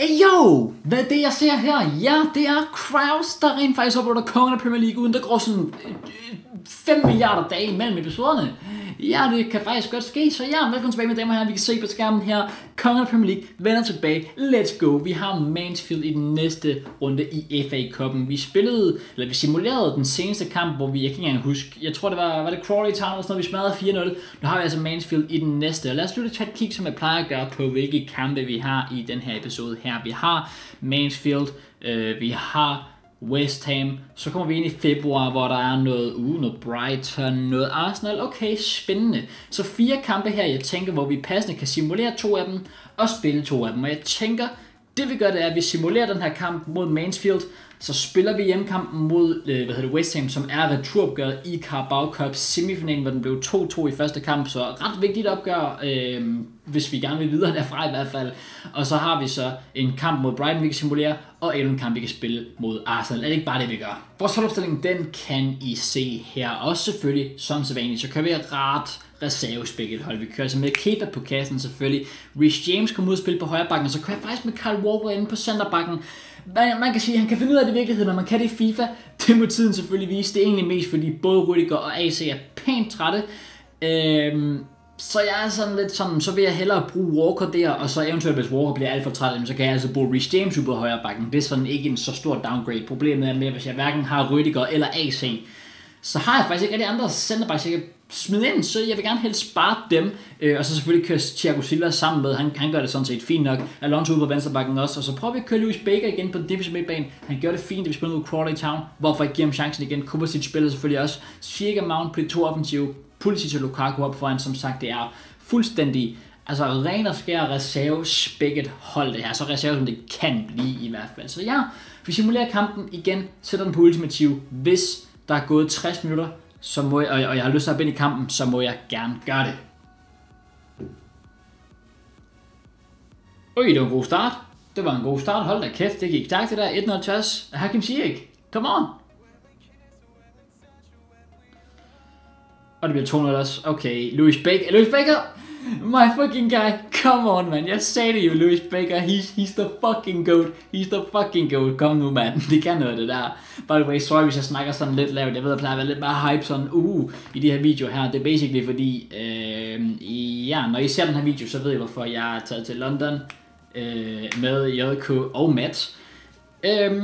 Jo, yo, hvad er det jeg ser her? Ja, det er Kraus, der rent faktisk uploader kongen af Premier League, uden der går sådan øh, 5 milliarder dage imellem episoderne. Ja, det kan faktisk godt ske, så ja, velkommen tilbage med damer her. Vi kan se på skærmen her, kongen af Premier League vender tilbage. Let's go. Vi har Mansfield i den næste runde i FA Cup'en. Vi spillede, eller vi simulerede den seneste kamp, hvor vi, jeg kan ikke engang huske, jeg tror det var, var det Crawley Town eller sådan noget, vi smadrede 4-0. Nu har vi altså Mansfield i den næste, og lad os lige tage et kig, som jeg plejer at gøre på, hvilke kampe vi har i den her episode her. Vi har Mansfield, øh, vi har West Ham. Så kommer vi ind i februar, hvor der er noget, uh, noget Brighton, noget Arsenal. Okay, spændende. Så fire kampe her, jeg tænker, hvor vi passende kan simulere to af dem, og spille to af dem. Og jeg tænker, det vi gør, det er, at vi simulerer den her kamp mod Mansfield, så spiller vi hjemmekampen mod øh, hvad hedder det, West Ham, som er returopgøret i Carabao Cup semifinalen, hvor den blev 2-2 i første kamp, så ret vigtigt opgør, øh, hvis vi gerne vil videre derfra i hvert fald. Og så har vi så en kamp mod Brighton, vi kan simulere, og endnu en kamp, vi kan spille mod Arsenal. Er det ikke bare det, vi gør? Vores holdopstilling, den kan I se her. Også selvfølgelig, som så vanligt, så kører vi ret reservespækket hold. Vi kører altså med Kepa på kassen selvfølgelig. Rich James kommer ud og spille på højre bakken, og så kører jeg faktisk med Carl Walker inde på centerbakken. Man, man kan sige, at han kan finde ud af det i virkeligheden, men man kan det i FIFA. Det må tiden selvfølgelig vise. Det er egentlig mest, fordi både Rudiger og AC er pænt trætte. Øhm, så jeg er sådan lidt sådan, så vil jeg hellere bruge Walker der, og så eventuelt hvis Walker bliver alt for træt, så kan jeg altså bruge Rich James ud på højre bakken. Det er sådan ikke en så stor downgrade. Problemet er med, at hvis jeg hverken har Rudiger eller AC, så har jeg faktisk ikke rigtig andre centerbacks, jeg kan smid ind, så jeg vil gerne helst spare dem, øh, og så selvfølgelig køre Thiago Silva sammen med, han, han gør det sådan set fint nok, Alonso ude på venstrebakken også, og så prøver vi at køre Luis Baker igen på den defensive midtbane, han gør det fint, da vi spiller mod Crawley Town, hvorfor ikke give ham chancen igen, Kovacic spiller selvfølgelig også, cirka mount på de to offensive, Pulisic og Lukaku op foran, som sagt, det er fuldstændig Altså ren og skær reserve spækket hold det her. Så reserve som det kan blive i hvert fald. Så ja, vi simulerer kampen igen, sætter den på ultimativ, hvis der er gået 60 minutter, så må jeg, og jeg har lyst til at binde i kampen, så må jeg gerne gøre det. Okay, det var en god start. Det var en god start. Hold da kæft, det gik stærkt det der. 1-0 til os. Hakim Ziyech. Come on. Og det bliver 200 også. Okay, Louis Baker. Louis Baker! My fucking guy. Come on, man. Jeg sagde det jo, Louis Baker. He's, he's the fucking goat. He's the fucking goat. Kom nu, mand. Det kan noget, det der. By the way, sorry, hvis jeg snakker sådan lidt lavt. Jeg ved, at jeg plejer at være lidt bare hype sådan, uh, i de her videoer her. Det er basically fordi, øh, ja, når I ser den her video, så ved I, hvorfor jeg er taget til London øh, med JK og Matt. Øh,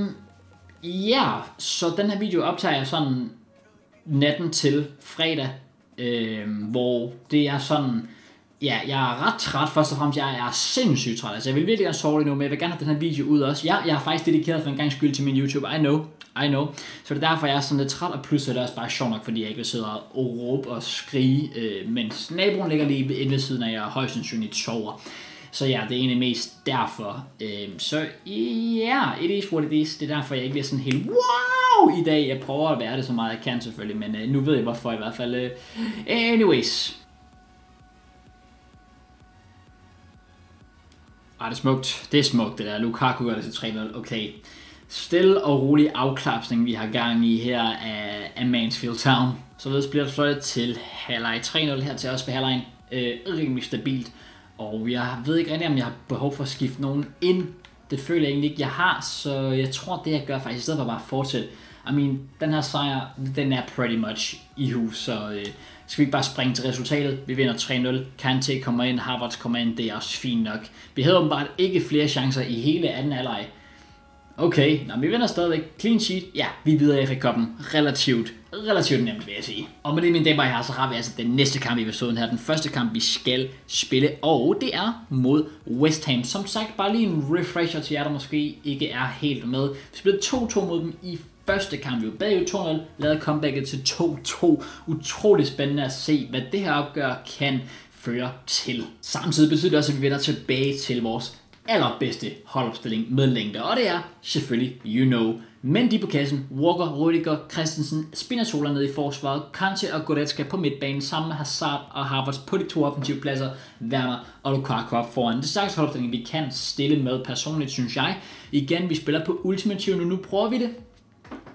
ja, så den her video optager jeg sådan natten til fredag, øh, hvor det er sådan, ja, jeg er ret træt først og fremmest, jeg er sindssygt træt, altså jeg vil virkelig gerne sove lige nu, men jeg vil gerne have den her video ud også. Jeg, jeg har faktisk dedikeret for en gang skyld til min YouTube, I know, I know. Så det er derfor, jeg er sådan lidt træt, og pludselig er det også bare sjovt nok, fordi jeg ikke vil sidde og råbe og skrige, øh, mens naboen ligger lige inde ved siden af, jeg højst sandsynligt sover. Så ja, det er egentlig mest derfor. Øh, så ja, yeah, it is what it is. Det er derfor, jeg ikke bliver sådan helt wow i dag. Jeg prøver at være det så meget jeg kan selvfølgelig, men øh, nu ved jeg hvorfor i hvert fald. Øh. Anyways. Ej, det er smukt. Det er smukt, det der. Lukaku gør det til 3-0. Okay. Stille og rolig afklapsning, vi har gang i her af, af Mansfield Town. Så bliver det fløjtet til halvleg 3-0 her til os på halvlejen. Øh, rimelig stabilt. Og jeg ved ikke rigtig, om jeg har behov for at skifte nogen ind. Det føler jeg egentlig ikke, jeg har. Så jeg tror, det jeg gør faktisk, i stedet for bare at fortsætte. I mean, den her sejr, den er pretty much i hus. Så øh, skal vi ikke bare springe til resultatet. Vi vinder 3-0. Kante kommer ind, Harvards kommer ind. Det er også fint nok. Vi havde åbenbart ikke flere chancer i hele anden halvleg. Okay, nå, vi vinder stadigvæk. Clean sheet. Ja, vi er videre i FA-koppen. Relativt, relativt nemt, vil jeg sige. Og med det, mine damer og herrer, så har vi altså den næste kamp i episoden her. Den første kamp, vi skal spille, og det er mod West Ham. Som sagt, bare lige en refresher til jer, der måske ikke er helt med. Vi spillede 2-2 mod dem i første kamp. Vi var bagud 2-0, lavede comebacket til 2-2. Utrolig spændende at se, hvad det her opgør kan føre til. Samtidig betyder det også, at vi vender tilbage til vores allerbedste holdopstilling med længde, og det er selvfølgelig You Know. Men de på kassen, Walker, Rüdiger, Christensen, Spinazzola ned i forsvaret, Kante og Goretzka på midtbanen sammen med Hazard og Havertz på de to offensive pladser, Werner og Lukaku op foran. Det er stærkeste holdopstilling, vi kan stille med personligt, synes jeg. Igen, vi spiller på ultimativ nu, nu prøver vi det.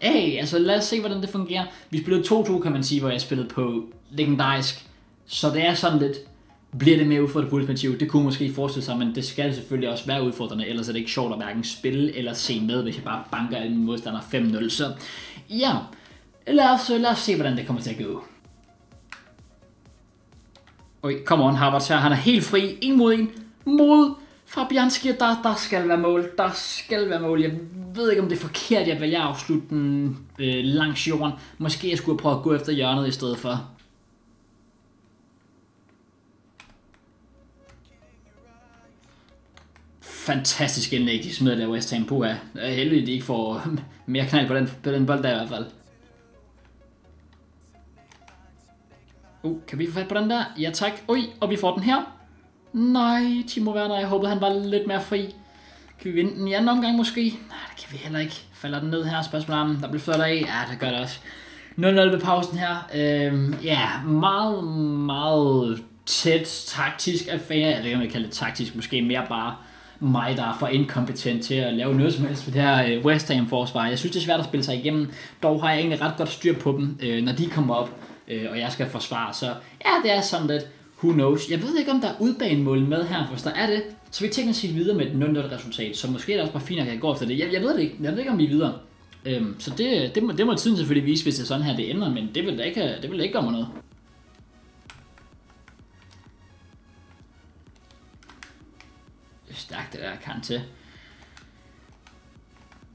Hey, altså lad os se, hvordan det fungerer. Vi spillede 2-2, kan man sige, hvor jeg spillede på legendarisk. Så det er sådan lidt, Bliver det mere udfordrende på ultimativ? Det kunne måske forestille sig, men det skal selvfølgelig også være udfordrende, ellers er det ikke sjovt at hverken spille eller se med, hvis jeg bare banker en modstander 5-0. Så ja, lad os, lad os se, hvordan det kommer til at gå. Oj, come on, Harvard her. Han er helt fri. En mod en. Mod Fabianski. Der, der skal være mål. Der skal være mål. Jeg ved ikke, om det er forkert, jeg vælger at afslutte den øh, langs jorden. Måske jeg skulle prøve at gå efter hjørnet i stedet for. Fantastisk indlæg, de smider der West Ham på af. Det er heldigt, de ikke får mere knald på den, på den bold der i hvert fald. Uh, kan vi få fat på den der? Ja tak. Oj, og vi får den her. Nej, Timo Werner, jeg håbede han var lidt mere fri. Kan vi vinde den i anden omgang måske? Nej, det kan vi heller ikke. Falder den ned her, spørgsmål der bliver flot af. Ja, det gør det også. 0-0 ved pausen her. Øhm, ja, meget, meget tæt taktisk affære. Jeg ved ikke, om jeg kalder det taktisk. Måske mere bare mig, der er for inkompetent til at lave noget som helst for det her øh, West Ham forsvar. Jeg synes, det er svært at spille sig igennem. Dog har jeg egentlig ret godt styr på dem, øh, når de kommer op øh, og jeg skal forsvare. Så ja, det er sådan lidt, who knows. Jeg ved ikke, om der er udbanemål med her, for hvis der er det, så vi teknisk set videre med et 0-0 resultat, så måske er det også bare fint, at jeg går efter det. Jeg, jeg ved det ikke, jeg ved ikke, om vi er videre. Øhm, så det, det, må, det må tiden selvfølgelig vise, hvis det er sådan her, det ender, men det vil da ikke, det vil da ikke gøre mig noget. Det stærkt, det der kan til.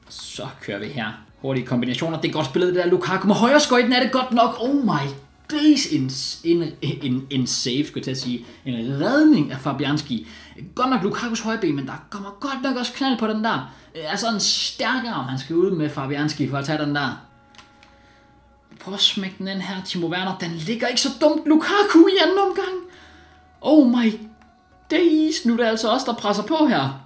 Så kører vi her hurtige kombinationer. Det er godt spillet, det der Lukaku med højre skøjten er det godt nok. Oh my gris en, en, en, en save, skulle jeg til at sige. En redning af Fabianski. Godt nok Lukakus højre ben, men der kommer godt nok også knald på den der. Øh, altså en stærk arm, han skal ud med Fabianski for at tage den der. Prøv at smække den ind her, Timo Werner. Den ligger ikke så dumt. Lukaku i anden omgang. Oh my days. Nu er det altså os, der presser på her.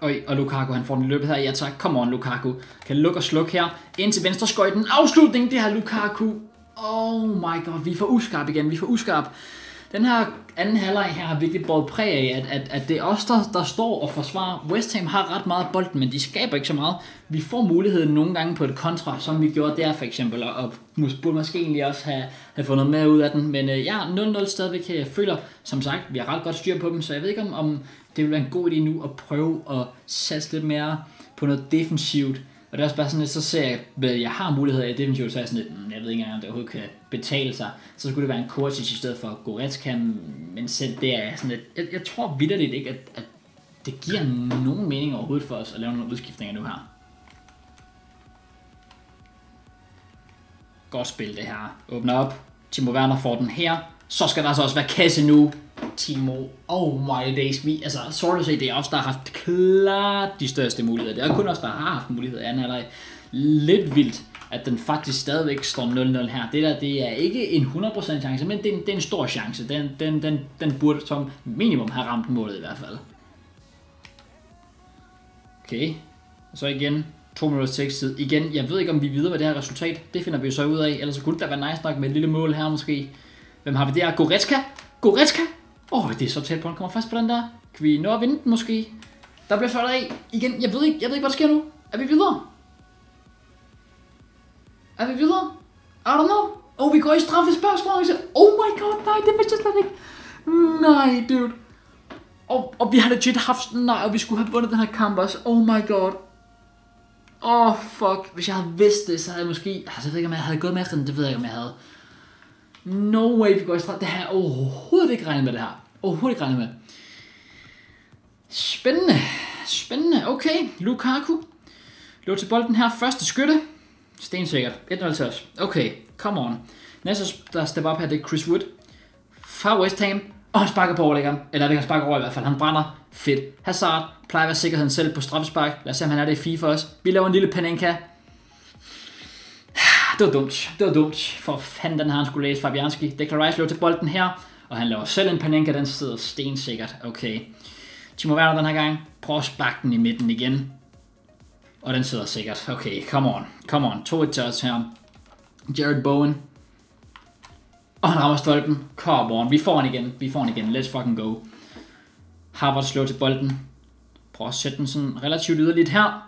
Oj, og Lukaku han får den løbet her. Ja tak, come on Lukaku. Kan lukke og slukke her. Ind til venstre skøjten. Afslutning, det her Lukaku. Oh my god, vi får uskarp igen. Vi får uskarp. Den her anden halvleg her har virkelig båret præg af, at, at, at det er os, der, der står og forsvarer. West Ham har ret meget bolden, men de skaber ikke så meget. Vi får muligheden nogle gange på et kontra, som vi gjorde der for eksempel, og burde måske egentlig også have, have fundet med ud af den. Men øh, ja, 0-0 stadigvæk. Øh, jeg føler, som sagt, vi har ret godt styr på dem, så jeg ved ikke, om, om det vil være en god idé nu at prøve at satse lidt mere på noget defensivt. Og det er også bare sådan lidt, så ser jeg, hvad jeg har mulighed i defensivt, så er jeg sådan lidt, jeg ved ikke engang, om det overhovedet kan betale sig. Så skulle det være en Kovacic i stedet for Goretzka, men selv det er sådan lidt, jeg, jeg tror vidderligt ikke, at, at det giver nogen mening overhovedet for os at lave nogle udskiftninger nu her. Godt spil det her. Åbner op. Timo Werner får den her. Så skal der altså også være kasse nu. Timo, oh my days, vi, altså, sort of say, det er os, der har haft klart de største muligheder. Det er kun os, der har haft muligheder Anna, eller. Lidt vildt, at den faktisk stadigvæk står 0-0 her. Det der, det er ikke en 100% chance, men det er en, det er en stor chance. Den, den, den, den burde som minimum have ramt målet i hvert fald. Okay, og så igen, 2 minutter 6 tid. Igen, jeg ved ikke, om vi videre hvad det her resultat. Det finder vi jo så ud af. Ellers så kunne det da være nice nok med et lille mål her måske. Hvem har vi der? Goretzka? Goretzka? Åh, oh, det er så tæt på, han kommer fast på den der. Kan vi nå at vinde den måske? Der bliver faldet af. Igen, jeg ved ikke, jeg ved ikke, hvad der sker nu. Er vi videre? Er vi videre? I don't know. Oh, vi går i straffesparkskonkurrence. Oh my god, nej, det vidste jeg slet ikke. Nej, dude. Og, og vi har legit haft, nej, og vi skulle have vundet den her kamp også. Oh my god. Åh, oh, fuck. Hvis jeg havde vidst det, så havde jeg måske... Altså, jeg ved ikke, om jeg havde gået med efter den. Det ved jeg ikke, om jeg havde. No way, vi går i strand. Det har jeg overhovedet ikke regnet med det her. Overhovedet ikke regnet med. Spændende. Spændende. Okay, Lukaku. Lå til bolden her. Første skytte. Stensikkert. 1-0 til os. Okay, come on. Næste, der stepper op her, det er Chris Wood. Fra West Ham. Og han sparker på overlæggeren. Eller det kan sparke over i hvert fald. Han brænder. Fedt. Hazard plejer at være sikkerheden selv på straffespark. Lad os se, om han er det i FIFA også. Vi laver en lille Panenka det var dumt. Det var dumt. For fanden, den har han skulle læse Fabianski. Declan Rice løber til bolden her, og han laver selv en Panenka, den sidder stensikkert. Okay. Timo Werner den her gang. Prøv at sparke den i midten igen. Og den sidder sikkert. Okay, come on. Come on. 2-1 til os her. Jared Bowen. Og han rammer stolpen. Come on. Vi får den igen. Vi får den igen. Let's fucking go. Harvard slår til bolden. Prøv at sætte den sådan relativt yderligt her.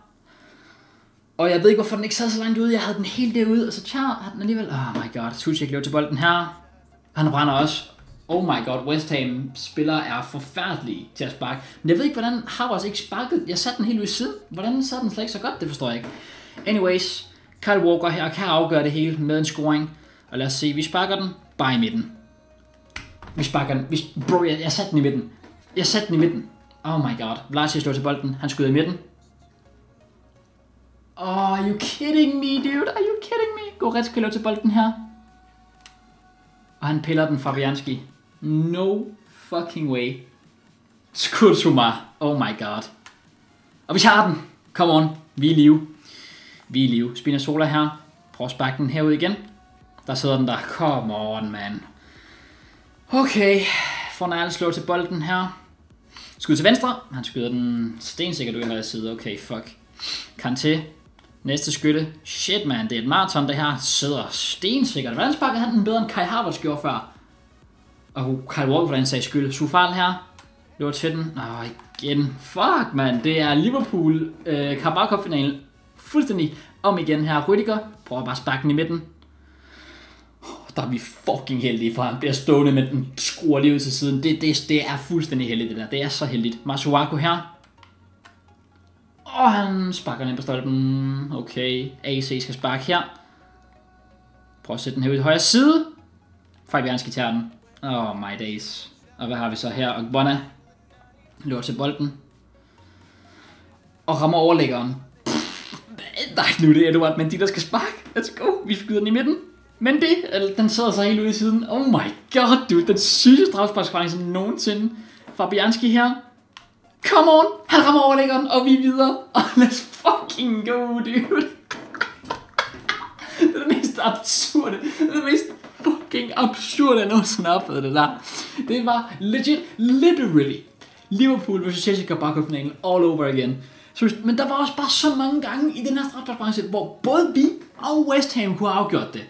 Og jeg ved ikke, hvorfor den ikke sad så langt ude. Jeg havde den helt derude, og så tja, har den alligevel... Oh my god, Suchek løber til bolden her. Han brænder også. Oh my god, West Ham spillere er forfærdelige til at sparke. Men jeg ved ikke, hvordan Havertz ikke sparket. Jeg satte den helt ud i siden. Hvordan sad den slet ikke så godt? Det forstår jeg ikke. Anyways, Kyle Walker her kan afgøre det hele med en scoring. Og lad os se, vi sparker den bare i midten. Vi sparker den. Vi, bro, jeg, jeg satte den i midten. Jeg satte den i midten. Oh my god. Vlasic slår til bolden. Han skyder i midten. Oh, are you kidding me, dude? Are you kidding me? Goretzka løber til bolden her. Og han piller den fra Fabianski. No fucking way. Skursuma. Oh my god. Og vi tager den. Come on. Vi er i live. Vi er i live. Spinazola her. Prøv at sparke den herud igen. Der sidder den der. Come on, man. Okay. Fornal slår til bolden her. Skud til venstre. Han skyder den stensikkert ud i højre side. Okay, fuck. Kanté. Næste skytte. Shit, man. Det er et maraton, det her. Sidder stensikkert. Hvordan sparker han den bedre, end Kai Havertz gjorde før? Og Kyle Walker hvordan sagde skyld. Sufal her. Løber til den. Nå, igen. Fuck, man. Det er Liverpool øh, carabao finalen Fuldstændig om igen her. Rüdiger. Prøver bare at sparke den i midten. Der er vi fucking heldige, for han bliver stående med den skruer lige ud til siden. Det, det, det er fuldstændig heldigt, det der. Det er så heldigt. Masuaku her. Og han sparker den ind på stolpen. Okay, AC skal sparke her. Prøv at sætte den her ud i højre side. Fabianski tager den. Oh my days. Og hvad har vi så her? Ogbonna løber til bolden. Og rammer overlæggeren. Nej, nu er det Edward Mendy, der skal sparke. Let's go. Vi skyder den i midten. Men det, den sidder så helt ude i siden. Oh my god, dude. Den sygeste som nogensinde. Fabianski her. Come on. Han rammer overlæggeren, og vi er videre. Og let's fucking go, dude. det er det mest absurde. Det er det mest fucking absurde, jeg nogensinde har oplevet det der. Det var legit, literally, Liverpool vs. Chelsea Cup finalen all over again. Så, men der var også bare så mange gange i den her strafsparksbranche, hvor både vi og West Ham kunne have afgjort det.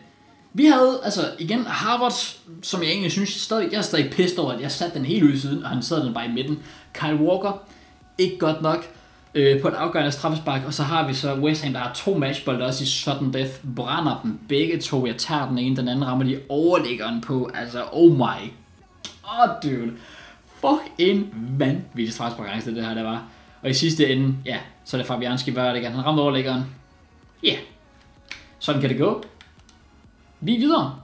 Vi havde, altså igen, Harvard, som jeg egentlig synes, stadig, jeg er stadig pissed over, at jeg satte den helt ud i siden, og han sad den bare i midten. Kyle Walker, ikke godt nok øh, på et afgørende straffespark, og så har vi så West Ham, der har to matchbolde også i sudden death, brænder dem begge to, jeg tager den ene, den anden rammer de overliggeren på, altså oh my god dude, fuck en vanvittig straffespark, det her der var. Og i sidste ende, ja, så er det Fabianski, hvad er det igen, han ramte overliggeren. Ja, yeah. sådan kan det gå. Vi er videre.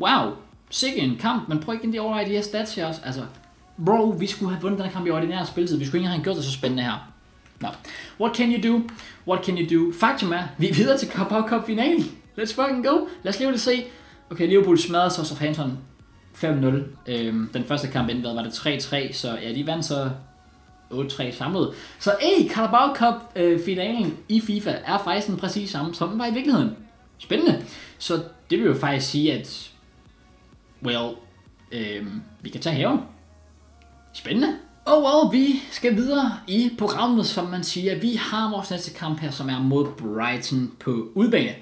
Wow, sikke en kamp, men prøv ikke lige overveje de her stats her også. Altså, bro, vi skulle have vundet den her kamp i ordinær spilletid. Vi skulle ikke have gjort det så spændende her. Nå. What can you do? What can you do? Faktum er, vi er videre til Carabao Cup finalen. Let's fucking go. Lad os lige se. Okay, Liverpool smadrede så Southampton 5-0. Øhm, den første kamp endte, var det 3-3, så ja, de vandt så 8-3 samlet. Så hey, Carabao Cup øh, finalen i FIFA er faktisk den præcis samme, som den var i virkeligheden. Spændende. Så det vil jo faktisk sige, at well, øh, vi kan tage haven. Spændende. Og well, vi skal videre i programmet, som man siger. Vi har vores næste kamp her, som er mod Brighton på udbane.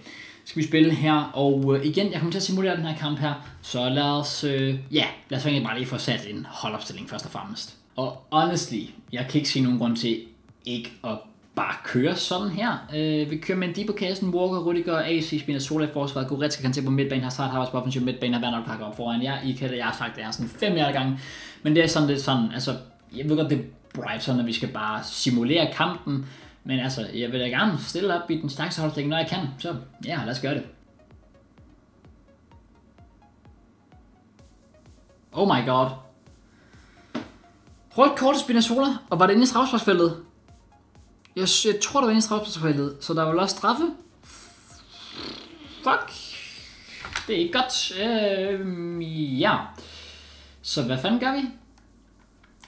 Skal vi spille her, og øh, igen, jeg kommer til at simulere den her kamp her, så lad os, øh, ja, lad os egentlig bare lige få sat en holdopstilling først og fremmest. Og honestly, jeg kan ikke se nogen grund til ikke at bare køre sådan her. Øh, vi kører med en på kassen, Walker, Rudiger, AC, spiller Sola i forsvaret, Goretzka kan til på midtbanen, har Hazard, Havertz på offensiv midtbanen, har Werner pakker op foran jer. I kan, jeg har sagt, det er sådan fem milliarder gange, men det er sådan lidt sådan, altså, jeg ved godt, det er Brighton, at vi skal bare simulere kampen, men altså, jeg vil da gerne stille op i den stærkeste holdstilling, når jeg kan, så ja, lad os gøre det. Oh my god. Rødt kort til Spinazzola, og var det inde i strafsparksfeltet? Jeg, jeg tror, der var en i så der var også straffe. Fuck. Det er ikke godt. Øhm, ja. Så hvad fanden gør vi?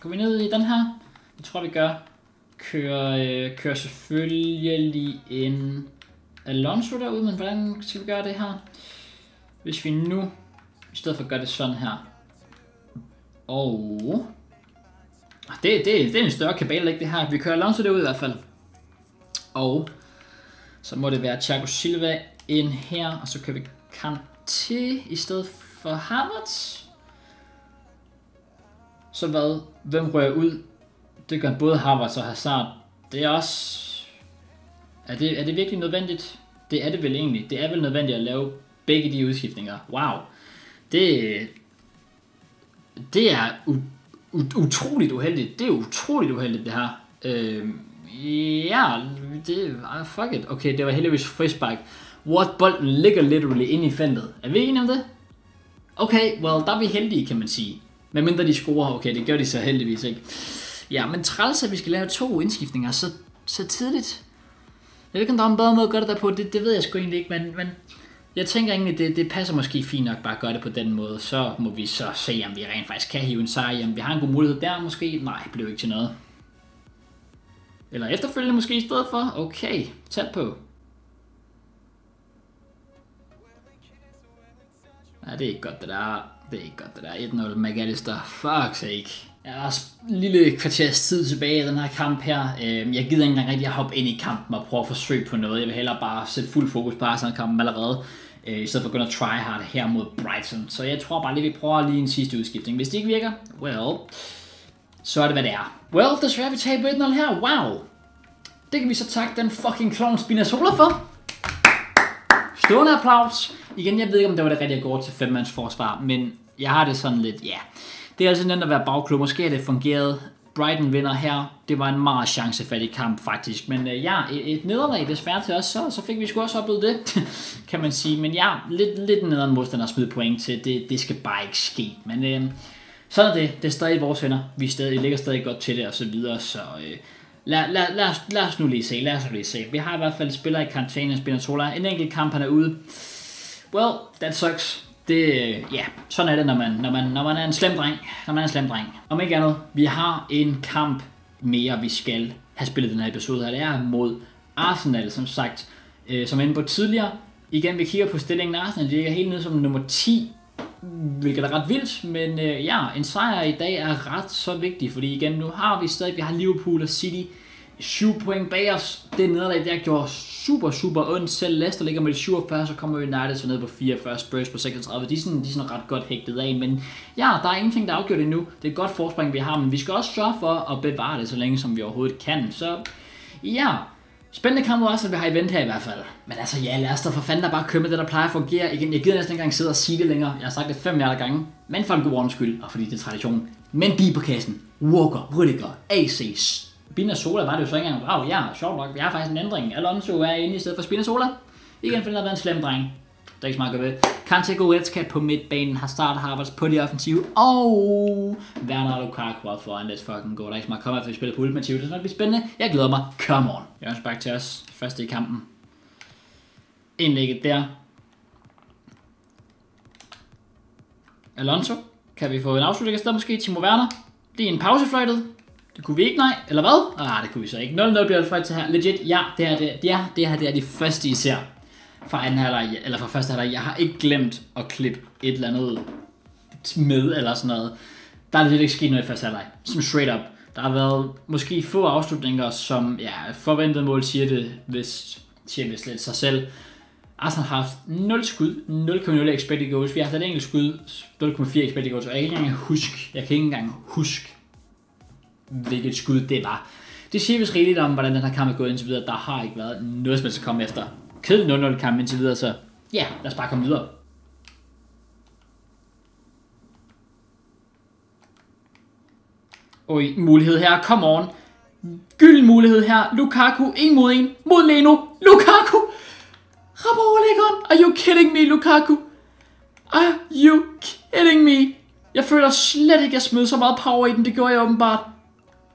Går vi ned i den her? Jeg tror, vi gør. Kører, øh, kører selvfølgelig en Alonso derude, men hvordan skal vi gøre det her? Hvis vi nu, i stedet for at gøre det sådan her. Og... Ah, det, det, det er en større kabale, ikke det her. Vi kører Alonso derude i hvert fald. Og så må det være Thiago Silva ind her, og så kan vi Kanté i stedet for Havertz. Så hvad? Hvem rører ud? Det gør både Havertz og Hazard. Det er også... Er det, er det virkelig nødvendigt? Det er det vel egentlig. Det er vel nødvendigt at lave begge de udskiftninger. Wow. Det, det er u- u- utroligt uheldigt. Det er utroligt uheldigt, det her. Øh, ja, det ah, fuck it. Okay, det var heldigvis frispark. What bolden ligger literally inde i feltet. Er vi enige om det? Okay, well, der er vi heldige, kan man sige. Men mindre de scorer, okay, det gør de så heldigvis ikke. Ja, men træls, at vi skal lave to indskiftninger så, så tidligt. Jeg ved ikke, om der er en bedre måde at gøre det der på, det, det ved jeg sgu egentlig ikke, men, men jeg tænker egentlig, det, det passer måske fint nok bare at gøre det på den måde. Så må vi så se, om vi rent faktisk kan hive en sejr hjem. Vi har en god mulighed der måske. Nej, det blev ikke til noget. Eller efterfølgende måske i stedet for. Okay, tæt på. Nej, det er ikke godt det der. Det er ikke godt det der. 1-0 McAllister. Fuck sake. Jeg har også en lille kvarters tid tilbage i den her kamp her. Øhm, jeg gider ikke engang rigtig at hoppe ind i kampen og prøve at forsøge på noget. Jeg vil hellere bare sætte fuld fokus på Arsenal-kampen allerede. Øh, I stedet for at begynde at try hard her mod Brighton. Så jeg tror bare lige, vi prøver lige en sidste udskiftning. Hvis det ikke virker, well, så er det hvad det er. Well, desværre vi taber 1 her. Wow. Det kan vi så takke den fucking clown Spinazzola for. Stående applaus. Igen, jeg ved ikke, om det var det rigtige at gå til femmands forsvar, men jeg har det sådan lidt, ja. Det er altså nemt at være bagklub. Måske er det fungeret. Brighton vinder her. Det var en meget chancefattig kamp, faktisk. Men øh, ja, et, et nederlag desværre til os, så, så fik vi sgu også oplevet det, kan man sige. Men ja, lidt, lidt nederen modstander at smide point til. Det, det skal bare ikke ske. Men øh, sådan er det. Det er stadig vores venner. Vi er stadig, ligger stadig godt til det, og så videre. Så øh, lad, lad, lad, os, lad os nu lige se. Lad os nu lige se. Vi har i hvert fald spillere i karantæne, Spinatola. En enkelt kamp, han er ude. Well, that sucks. Det, øh, ja, sådan er det, når man, når, man, når man er en slem dreng. Når man er en slem dreng. Om ikke andet, vi har en kamp mere, vi skal have spillet den her episode her. Det er mod Arsenal, som sagt. Øh, som inde på tidligere. Igen, vi kigger på stillingen. Arsenal ligger helt nede som nummer 10 hvilket er ret vildt, men øh, ja, en sejr i dag er ret så vigtig, fordi igen, nu har vi stadig, vi har Liverpool og City, 7 point bag os. Det nederlag der gjorde super, super ondt. Selv Leicester ligger med de 47, så kommer United så ned på 44, Spurs på 36. De er sådan, de er sådan ret godt hægtet af, men ja, der er ingenting, der er afgjort endnu. Det er et godt forspring, vi har, men vi skal også sørge for at bevare det så længe, som vi overhovedet kan. Så ja, Spændende kamp også, at vi har i vente her i hvert fald. Men altså, ja, lad os da for fanden da bare købe det, der plejer at fungere. Igen, jeg gider næsten ikke engang sidde og sige det længere. Jeg har sagt det 5 milliarder gange. Men for en god ordens skyld, og fordi det er tradition. Men bi på kassen. Walker, Rudiger, AC, Spinazzola var det jo så ikke engang. Wow, ja, sjovt nok. Vi har faktisk en ændring. Alonso er inde i stedet for Spinazzola. Igen, fordi der har været en slem dreng. Der er ikke så meget at gøre ved. Kante Goretzka på midtbanen har startet Harvards på de offensive. Og Werner Lukaku op foran. Let's fucking go. Der er ikke så meget at komme efter, vi spiller på ultimativt. Det er sådan, spændende. Jeg glæder mig. Come on. Jørgens bak til os. Første i kampen. Indlægget der. Alonso. Kan vi få en afslutning afsted måske? Timo Werner. Det er en pausefløjtet. Det kunne vi ikke, nej. Eller hvad? Ah, det kunne vi så ikke. 0-0 bliver det til her. Legit, ja, det er det, ja, det her det er de første, I ser fra anden halvleg, eller fra første halvleg. Jeg har ikke glemt at klippe et eller andet med, eller sådan noget. Der er lidt ikke sket noget i første halvleg. Som straight up. Der har været måske få afslutninger, som ja, forventet mål siger det, hvis, siger vist lidt sig selv. Arsenal har haft 0 skud, 0,0 expected goals. Vi har haft et enkelt skud, 0,4 expected goals. Og jeg kan ikke engang huske, jeg kan ikke engang huske, hvilket skud det var. Det siger vist rigeligt om, hvordan den her kamp er gået indtil videre. Der har ikke været noget som helst at komme efter. Kedelig 0-0 kamp indtil videre, så ja, lad os bare komme videre. Oj, mulighed her, come on. Gylden mulighed her. Lukaku, en mod en, mod Leno. Lukaku! Rammer overlæggeren. Are you kidding me, Lukaku? Are you kidding me? Jeg føler slet ikke, at jeg smed så meget power i den. Det gjorde jeg åbenbart.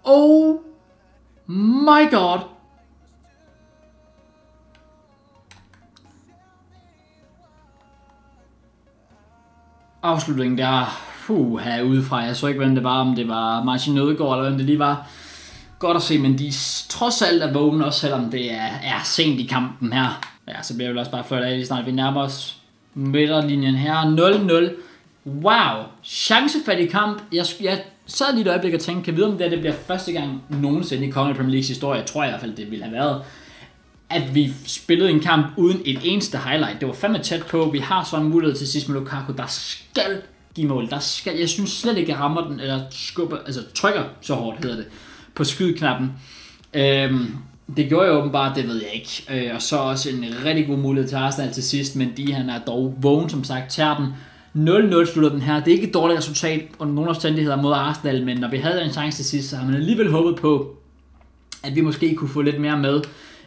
Oh my god. Afslutningen der, puh, her udefra. Jeg så ikke, hvem det var, om det var Martin Nødegaard, eller hvem det lige var. Godt at se, men de trods alt er vågne, også selvom det er, er sent i kampen her. Ja, så bliver det også bare flot af, lige snart vi nærmer os midterlinjen her. 0-0. Wow, chancefattig kamp. Jeg, jeg sad lige et øjeblik og tænkte, kan vi vide, om det, her, det bliver første gang nogensinde i Kongen Premier Leagues historie, Jeg tror i hvert fald, det ville have været, at vi spillede en kamp uden et eneste highlight. Det var fandme tæt på. Vi har sådan en mulighed til sidst med Lukaku, der skal give mål. Der skal, jeg synes slet ikke, jeg rammer den, eller skubber, altså trykker så hårdt hedder det, på skydknappen. Øhm, Det gjorde jeg åbenbart, det ved jeg ikke. Øh, og så også en rigtig god mulighed til Arsenal til sidst, men de han er dog vågen, som sagt, tager den. 0-0 slutter den her. Det er ikke et dårligt resultat under nogle omstændigheder mod Arsenal, men når vi havde en chance til sidst, så har man alligevel håbet på, at vi måske kunne få lidt mere med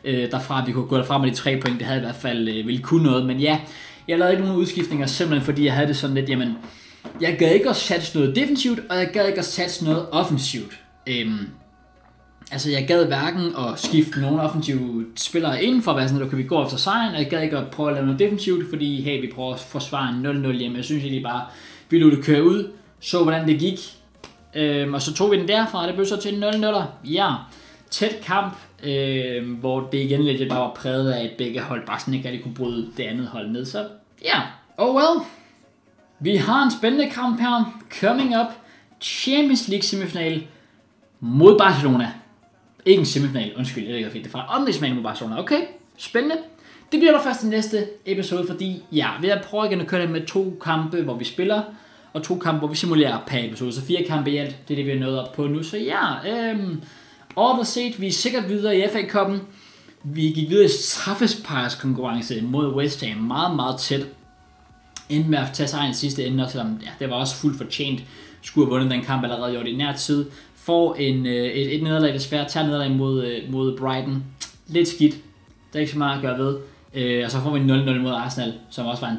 øh, derfra. Vi kunne gå derfra med de tre point. Det havde i hvert fald øh, ville kunne noget. Men ja, jeg lavede ikke nogen udskiftninger, simpelthen fordi jeg havde det sådan lidt, jamen, jeg gad ikke at satse noget defensivt, og jeg gad ikke at satse noget offensivt. Øhm, altså, jeg gad hverken at skifte nogle offensive spillere ind for at være sådan, at kan vi gå efter sejren, og jeg gad ikke at prøve at lave noget defensivt, fordi hey, vi prøver at forsvare en 0-0 hjemme. Jeg synes egentlig bare, vi lod det køre ud, så hvordan det gik, øhm, og så tog vi den derfra, og det blev så til en 0-0'er. Ja, tæt kamp, øh, hvor det igen lidt bare var præget af, at begge hold bare sådan ikke rigtig kunne bryde det andet hold ned. Så ja, oh well. Vi har en spændende kamp her. Coming up. Champions League semifinal mod Barcelona. Ikke en semifinal, undskyld, jeg ved fint det fra. Omdelsfinal mod Barcelona. Okay, spændende. Det bliver der først i næste episode, fordi ja, vi har prøvet igen at køre det med to kampe, hvor vi spiller, og to kampe, hvor vi simulerer per episode. Så fire kampe i alt, det er det, vi er nået op på nu. Så ja, øhm, Overordnet set, vi er sikkert videre i fa koppen Vi gik videre i straffesparkskonkurrence mod West Ham. Meget, meget tæt. Endte med at tage sejren sidste ende, og selvom ja, det var også fuldt fortjent. Skulle have vundet den kamp allerede i ordinær tid. Får en, øh, et, et nederlag desværre. Tager nederlag mod, øh, mod Brighton. Lidt skidt. Der er ikke så meget at gøre ved. Øh, og så får vi 0-0 mod Arsenal, som også var en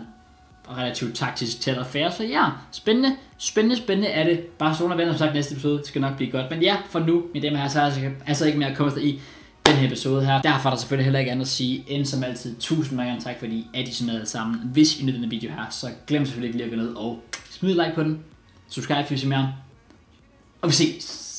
relativt taktisk tæt affære. Så ja, spændende, spændende, spændende er det. Barcelona vender som sagt næste episode, det skal nok blive godt. Men ja, for nu, med dem her, så er jeg altså-, altså ikke mere at komme i den her episode her. Derfor er der selvfølgelig heller ikke andet at sige, end som altid, tusind mange tak, fordi I så med sammen. Hvis I nyder den video her, så glem selvfølgelig ikke lige at gå ned og smid like på den. Subscribe, hvis I mere. Og vi ses.